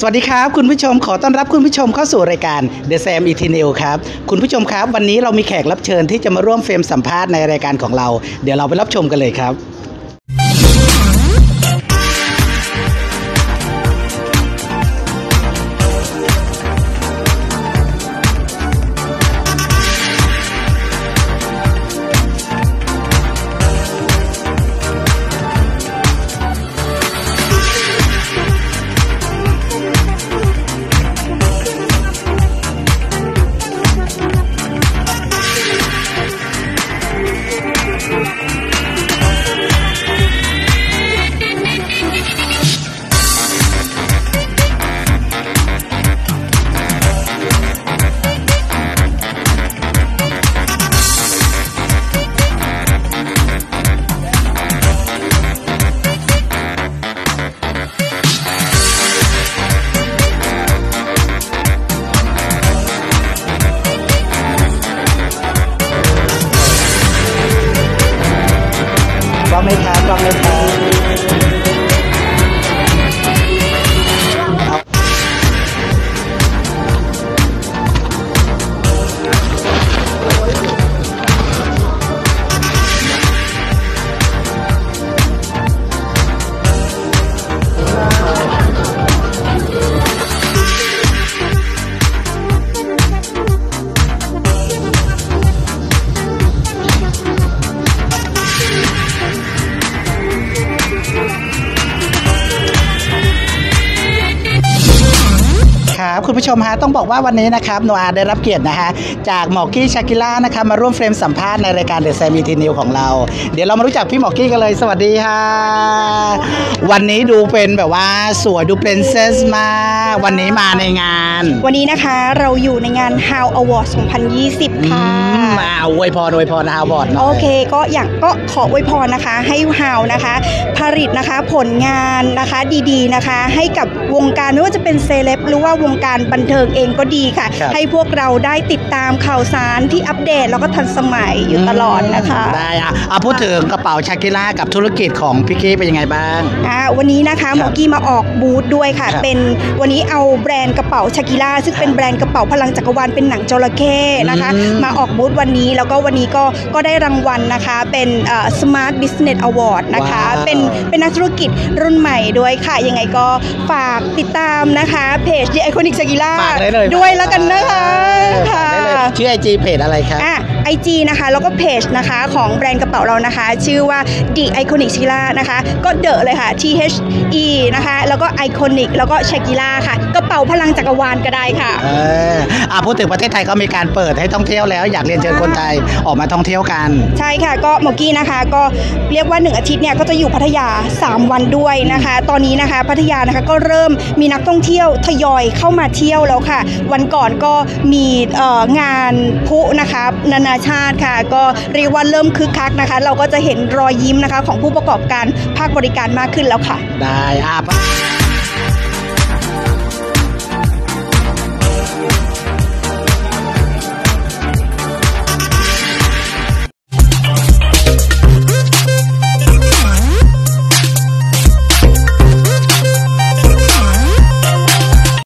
สวัสดีครับ คุณผู้ชมขอต้อนรับคุณผู้ชมเข้าสู่รายการ The Sam e t i n e l ครับ คุณผู้ชมครับ วันนี้เรามีแขกรับเชิญที่จะมาร่วมเฟรมสัมภาษณ์ในรายการของเรา เดี๋ยวเราไปรับชมกันเลยครับ ครับคุณผู้ชมฮะต้องบอกว่าวันนี้นะครับโนอาได้รับเกียรตินะฮะจากหมอกี้ชากิล่านะครับมาร่วมเฟรมสัมภาษณ์ในรายการ The Sam e t i n e l ของเรา เดี๋ยวเรามารู้จักพี่หมอกี้กันเลย สวัสดีค่ะ วันนี้ดูเป็นแบบว่าสวยดูเป็นเซสมากวันนี้มาในงาน วันนี้นะคะเราอยู่ในงาน How Award 2020 ค่ะอืมมาอวยพรอวยพรนะฮาวบอร์ดหน่อยโอเค ก็อย่างก็ขออวยพรนะคะให้ How นะคะ ผลิตนะคะผลงานนะคะดีๆนะคะ ให้กับวงการไม่ว่าจะเป็นเซเลบหรือว่าวงการบันเทิงเองก็ดีค่ะ ครับ ให้พวกเราได้ติดตามข่าวสารที่อัปเดตแล้วก็ทันสมัยอยู่ตลอดนะคะ ได้อะเอาพูดถึงกระเป๋าชากิล่ากับธุรกิจของพี่กี้เป็นยังไงบ้าง อ่าวันนี้นะคะหมอกี้มาออกบูธด้วยค่ะ ครับเป็นวันนี้เอาแบรนด์กระเป๋าชากิล่าซึ่งเป็นแบรนด์กระเป๋าพลังจักรวาลเป็นหนังจระเข้นะคะ อืมมาออกบูธวันนี้แล้วก็วันนี้ก็ก็ได้รางวัลนะคะ เป็นเอ่อ Smart Business Award นะคะ ว้าวเป็นเป็นนักธุรกิจรุ่นใหม่ด้วยค่ะ ยังไงก็ฝากติดตามนะคะเพจ The Iconic Shakira ฝากได้เลยด้วยแล้วกันนะคะฝากได้เลยค่ะ ชื่อไอจีเพจอะไรครับ อะ ไอจีนะคะ แล้วก็เพจนะคะของแบรนด์กระเป๋าเรานะคะ ชื่อว่า The Iconic Shakira นะคะ ก็เดอะเลยค่ะ T H E นะคะ แล้วก็ Iconic แล้วก็ Shakira ค่ะ กระเป๋าพลังจักรวาลก็ได้ค่ะ เอออะพูดถึงประเทศไทยก็มีการเปิดให้ท่องเที่ยวแล้ว อยากเรียนเชิญคนไทยออกมาท่องเที่ยวกัน ใช่ค่ะ ก็เมื่อกี้นะคะ ก็เรียกว่า 1 อาทิตย์เนี่ยก็จะอยู่พัทยา 3 วันด้วยนะคะ ตอนนี้นะคะพัทยานะคะก็เริ่มมีนักท่องเที่ยวทยอยเข้ามาเที่ยวแล้วค่ะ วันก่อนก็มีเอ่องานพลุนะคะนานาชาติค่ะ ก็เรียกว่าเริ่มคึกคักนะคะ เราก็จะเห็นรอยยิ้มนะคะของผู้ประกอบการภาคบริการมากขึ้นแล้วค่ะ ได้อะ